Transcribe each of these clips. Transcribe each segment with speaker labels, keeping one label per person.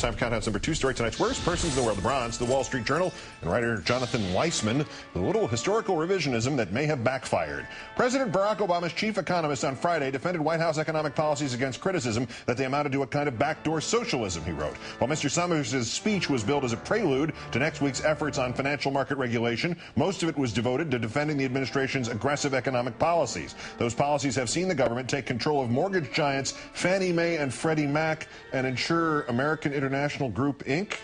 Speaker 1: Time for Countdown's number two story tonight's worst persons in the world. The Bronze, the Wall Street Journal, and writer Jonathan Weisman. A little historical revisionism that may have backfired. President Barack Obama's chief economist on Friday defended White House economic policies against criticism that they amounted to a kind of backdoor socialism, he wrote. While Mr. Summers' speech was billed as a prelude to next week's efforts on financial market regulation, most of it was devoted to defending the administration's aggressive economic policies. Those policies have seen the government take control of mortgage giants Fannie Mae and Freddie Mac and ensure American International Group, Inc.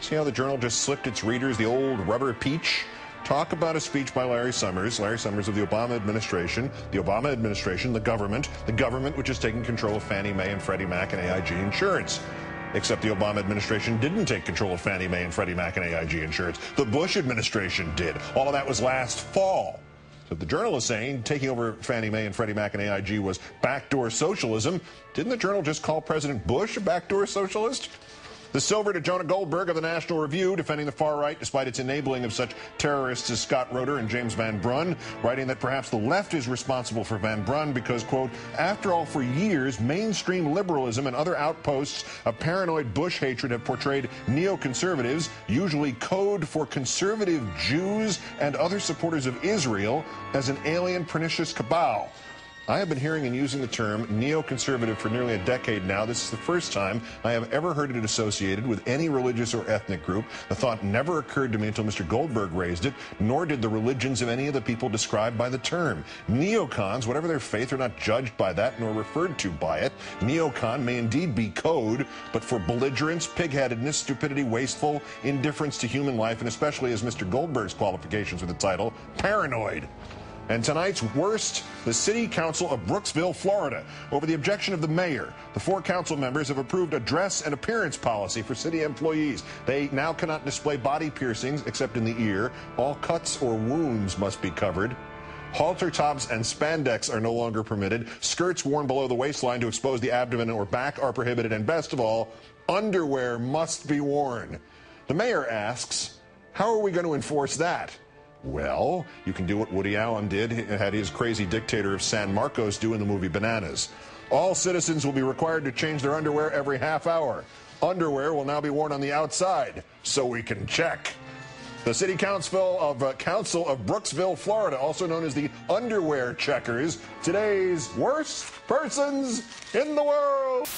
Speaker 1: See how the journal just slipped its readers the old rubber peach? Talk about a speech by Larry Summers, Larry Summers of the Obama administration, the Obama administration, the government, the government which is taking control of Fannie Mae and Freddie Mac and AIG Insurance. Except the Obama administration didn't take control of Fannie Mae and Freddie Mac and AIG Insurance. The Bush administration did. All of that was last fall. So the journal is saying taking over Fannie Mae and Freddie Mac and AIG was backdoor socialism. Didn't the journal just call President Bush a backdoor socialist? The silver to Jonah Goldberg of the National Review, defending the far right despite its enabling of such terrorists as Scott Roeder and James von Brunn, writing that perhaps the left is responsible for von Brunn because, quote, after all, for years, mainstream liberalism and other outposts of paranoid Bush hatred have portrayed neoconservatives, usually code for conservative Jews and other supporters of Israel, as an alien pernicious cabal. I have been hearing and using the term neoconservative for nearly a decade now. This is the first time I have ever heard it associated with any religious or ethnic group. The thought never occurred to me until Mr. Goldberg raised it, nor did the religions of any of the people described by the term. Neocons, whatever their faith, are not judged by that nor referred to by it. Neocon may indeed be code, but for belligerence, pigheadedness, stupidity, wasteful, indifference to human life, and especially as Mr. Goldberg's qualifications for the title, paranoid. And tonight's worst, the City Council of Brooksville, Florida. Over the objection of the mayor, the four council members have approved a dress and appearance policy for city employees. They now cannot display body piercings except in the ear. All cuts or wounds must be covered. Halter tops and spandex are no longer permitted. Skirts worn below the waistline to expose the abdomen or back are prohibited. And best of all, underwear must be worn. The mayor asks, how are we going to enforce that? Well, you can do what Woody Allen did, had his crazy dictator of San Marcos do in the movie Bananas. All citizens will be required to change their underwear every half hour. Underwear will now be worn on the outside, so we can check. The City Council of, uh, Council of Brooksville, Florida, also known as the Underwear Checkers, today's worst persons in the world.